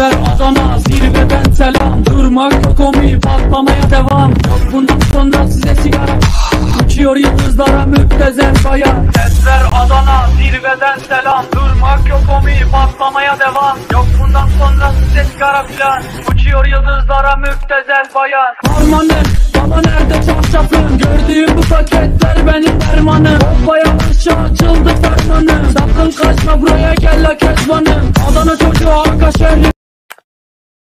Tezver Adana zirveden selam. Durmak yok komi patlamaya devam. Yok bundan sonra size sigara. Uçuyor yıldızlara müptezel bayan. Tezver Adana zirveden selam. Durmak yok komi patlamaya devam. Yok bundan sonra size sigara plan Uçuyor yıldızlara müptezel bayan. Harmanım baba nerede çarşafın? Gördüğüm bu paketler benim dermanım. Hoppa yavaşça açıldı fermanım Sakın kaçma buraya gel la kezbanım Adana çocuğu arka şehri